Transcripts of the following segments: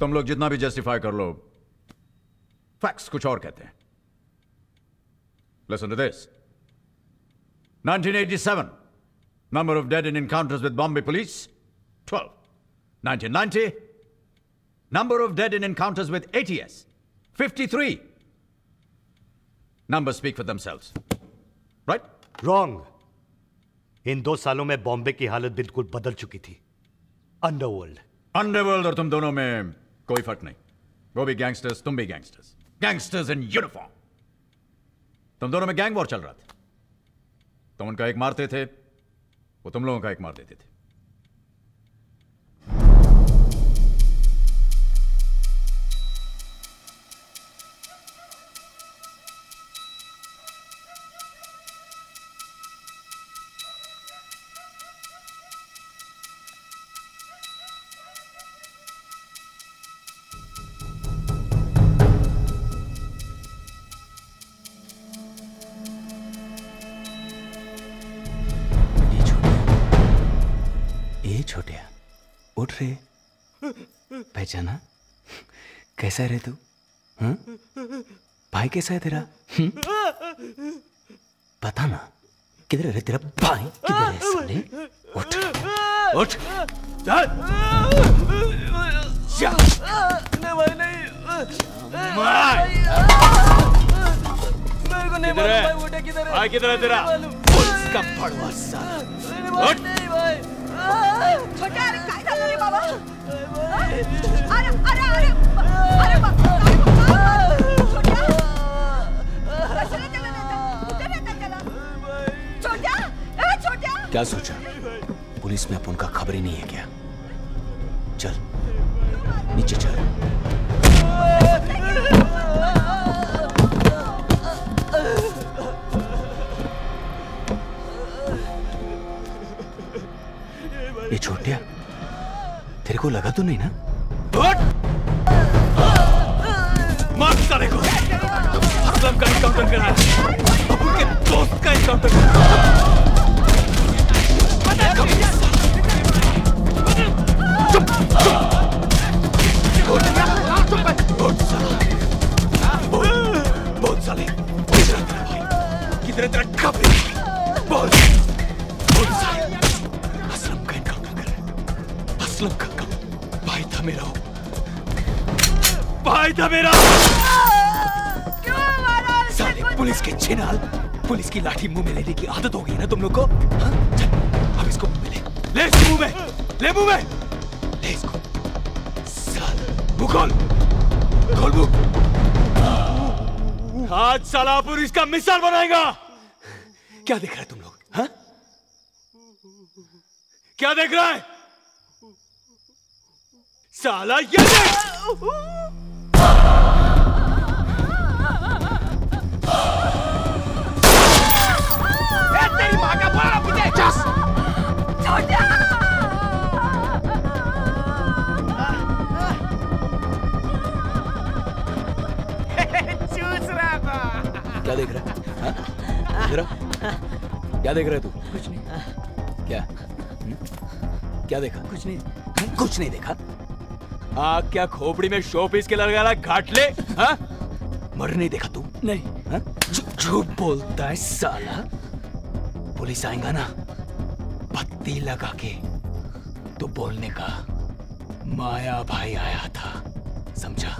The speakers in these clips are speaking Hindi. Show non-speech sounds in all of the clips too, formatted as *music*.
तुम लोग जितना भी जस्टिफाई कर लो। फैक्ट्स कुछ और कहते हैं। Lesson this 1987 number of dead in encounters with Bombay police 12 1990 number of dead in encounters with ATS 53 number speak for themselves right wrong इन दो सालों में बॉम्बे की हालत बिल्कुल बदल चुकी थी। अंडरवर्ल्ड अंडरवर्ल्ड और तुम दोनों में कोई फ़र्क नहीं। वो भी गैंगस्टर्स तुम भी गैंगस्टर्स गैंगस्टर्स इन यूनिफॉर्म तुम दोनों में गैंग वॉर चल रहा था। तुम उनका एक मारते थे, वो तुम लोगों का एक मार देते थे। छोटिया उठ रे। पहचाना। कैसा है रे तू? हाँ? भाई कैसा है तेरा? हम्म? बता ना किधर है तेरा भाई? किधर है साले? उठ। उठ। चल नहीं भाई नहीं मेरे को नहीं मालूम भाई वो किधर है? भाई किधर है तेरा? मालूम। पड़वा साला नहीं क्या सोचा? पुलिस में अपन का खबर ही नहीं है क्या? चल, नीचे चल। ये छोटिया, तेरे को लगा तो नहीं ना? मार साले को। असलम का इनकाउंटर करा अब उनके दोस्त का इनकाउंटर करा पुलिस के छिनाल पुलिस की लाठी मुँह में लेने की आदत हो गई ना तुम लोग को हाँ? अब इसको ले इसको मुँह में। ले मुँह में। ले इसको। साल। खोल आज साला पुलिस का मिसाल बनाएगा। क्या देख रहा है तुम लोग? हाँ? क्या देख रहा है? साला ये देख। क्या देख रहे तू? कुछ नहीं। क्या? हम्म? क्या देखा? कुछ नहीं। कुछ नहीं देखा? आग क्या खोपड़ी में शो पीस के लगा रहा घाट ले? हाँ? मर नहीं देखा तू? नहीं। हाँ? झूठ बोलता है साला। पुलिस आएगा ना पत्ती लगा के तो बोलने का माया भाई आया था समझा?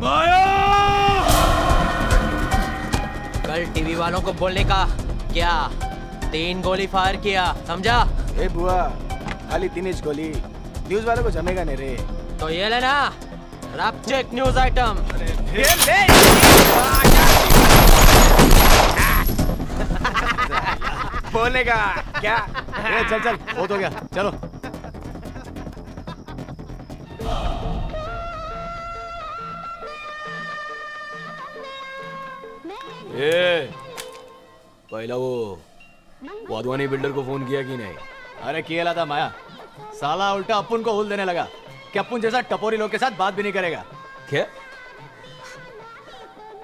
माया! कल टीवी वालों को बोलने का क्या? तीन गोली फायर किया समझा? ए बुआ खाली तीन इंच गोली। न्यूज़ वालों को जमेगा नहीं रे। तो ये लेना रब चेक न्यूज़ आइटम बोलेगा क्या? चल चल बहुत हो गया चलो। ए, पहला वो वाधवानी बिल्डर को फ़ोन किया कि नहीं? अरे किया था माया। साला उल्टा अपुन को हुल देने लगा। कि अपुन जैसा टपोरी लोग के साथ बात भी नहीं करेगा। क्या?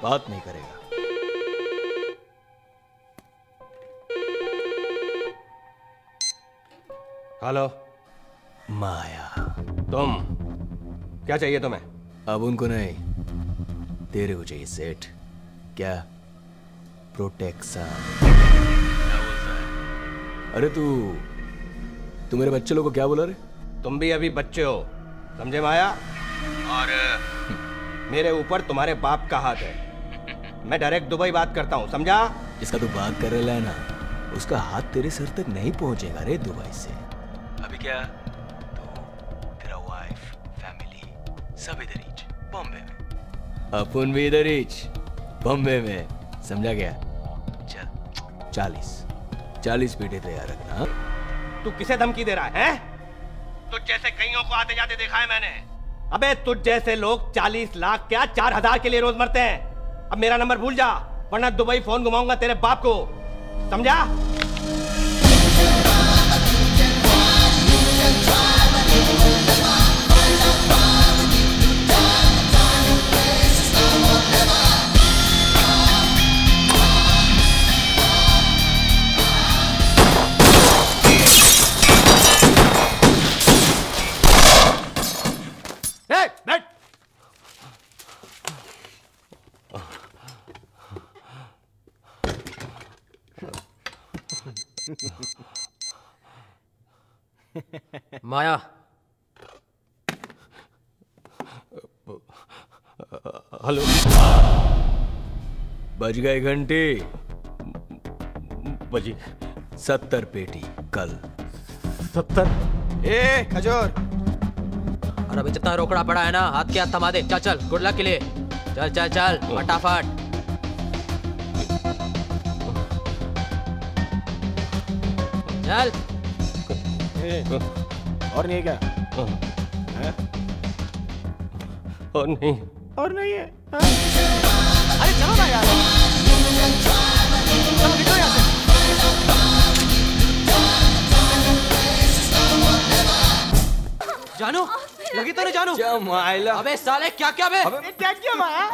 बात नहीं करेगा। हेलो। माया। तुम क्या चाहिए तुम्हें? अब उनको नहीं तेरे को चाहिए सेठ। क्या? प्रोटेक्शन अरे तू तू मेरे बच्चे लोग को क्या बोला रे? तुम भी अभी बच्चे हो समझे माया? और *laughs* मेरे ऊपर तुम्हारे बाप का हाथ है। मैं डायरेक्ट दुबई बात करता हूँ समझा? जिसका तू बात कर रहा है ना उसका हाथ तेरे सर तक नहीं पहुंचेगा रे दुबई से। अभी क्या? तू तेरा वाइफ फैमिली सब इधर ही बॉम्बे में। अपन भी इधर बॉम्बे में। समझा गया? चल चालीस। चालीस पीटे तैयार रखना? तू किसे धमकी दे रहा है हैं? तुझ जैसे कईयों को आते जाते देखा है मैंने। अबे तुझ जैसे लोग चालीस लाख क्या चार हज़ार के लिए रोज मरते हैं। अब मेरा नंबर भूल जा वरना दुबई फ़ोन घुमाऊँगा तेरे बाप को। समझा? माया। हेलो। बज गए घंटे। बजी। सत्तर पेटी कल। सत्तर? ए खजूर। और अभी जितना रोकड़ा पड़ा है ना हाथ के हाथ थमा दे। चल चल गुड लक के लिए। चल चल चल फटाफट। चल। और नहीं है क्या? और नहीं। और नहीं है। अरे चलो ना यार। चलो निकलो यहाँ से। जानू लगी तो नहीं जानू। जमाइला अबे साले क्या क्या बे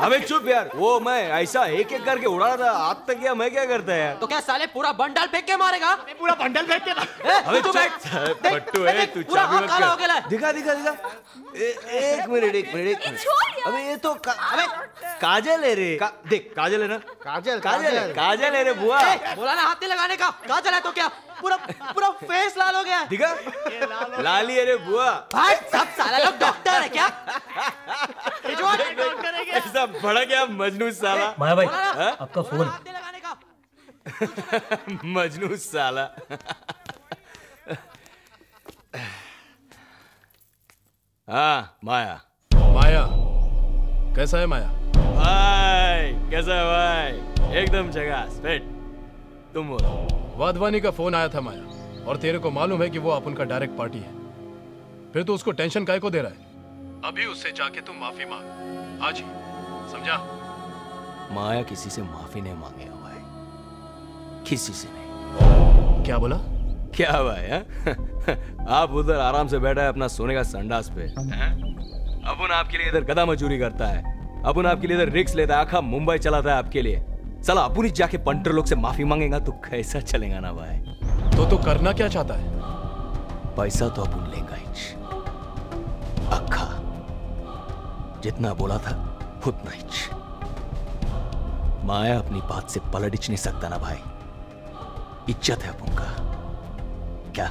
अबे चुप यार। वो मैं ऐसा एक एक करके उड़ा रहा था। आज तक क्या मैं क्या करता है यार? तो क्या साले पूरा बंडल फेंक के मारेगा? पूरा बंडल फेंक के अबे तू बैठ। देख, पट्टू है तू चाबी मत काला हो कर गया दिखा दिखा दिखा। ए- एक मिनट एक मिनट एक मिनट। अबे ये तो का, अबे। काजल है रे। का, देख काजल है ना? काजल काजल है। काजल। है रे बुआ। बोला ना हाथ लगाने का। काजल है तो क्या? पूरा पूरा फेस लाल हो गया। दिखा? लाली है रे बुआ। भाई सब साला लोग डॉक्टर है क्या? *laughs* डॉक्टर है क्या? ऐसा बड़ा क्या मजनू साला? माया भाई आपका फ़ोन *laughs* मजनू साला। हाँ माया। माया कैसा है माया? भाई कैसा है भाई? एकदम जगह फिट तुम बोलो वाधवानी का फ़ोन आया था माया और तेरे को मालूम है कि वो अपन का डायरेक्ट पार्टी है। फिर तो उसको टेंशन काय को दे रहा है? अभी उससे जाके तुम माफ़ी मांग। आज ही समझा? माया किसी से माफ़ी नहीं मांगे हुआ है किसी से नहीं। क्या बोला? क्या भाई हाँ? *laughs* आप उधर आराम से बैठा है अपना सोने का संडास पे। हैं? अपन आपके लिए इधर गदा मजूरी करता है। अपन आपके लिए इधर रिक्स लेता है आखा मुंबई चलाता है आपके लिए। चला अपन ही जाके पंटर लोग से माफ़ी मांगेगा तो कैसा चलेगा ना भाई? तो तू करना क्या चाहता है? पैसा तो अपन लेगा ही अक्खा जितना बोला था उतना ही माया अपनी बात से पलट नहीं सकता ना भाई। इज़्ज़त है अपन का क्या?